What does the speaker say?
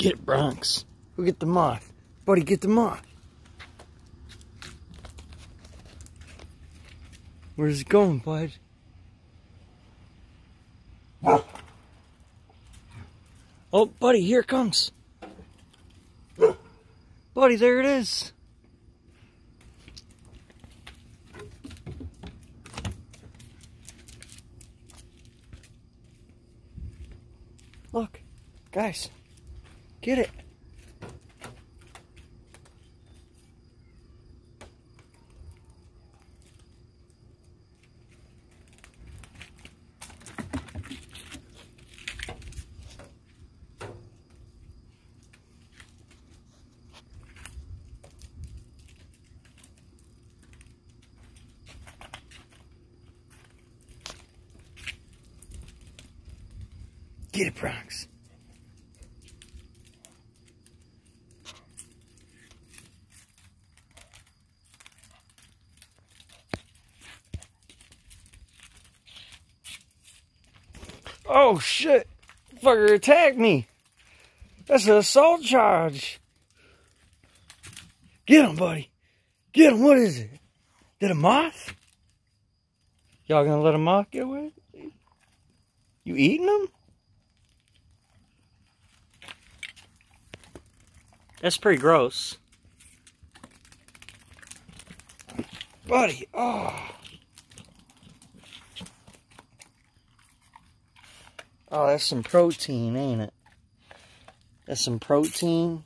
Get it, Bronx. Go get the moth. Buddy, get the moth. Where's it going, bud? Oh, buddy, here it comes. Buddy, there it is. Look, guys, get it. Get it, Bronx. Oh shit! Fucker attacked me! That's an assault charge! Get him, buddy! Get him! What is it? Did a moth? Y'all gonna let a moth get away? You eating them? That's pretty gross. Buddy, oh. Oh, that's some protein, ain't it? That's some protein.